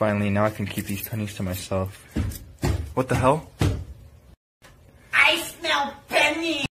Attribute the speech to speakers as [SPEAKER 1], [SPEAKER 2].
[SPEAKER 1] Finally, now I can keep these pennies to myself. What the hell? I smell pennies.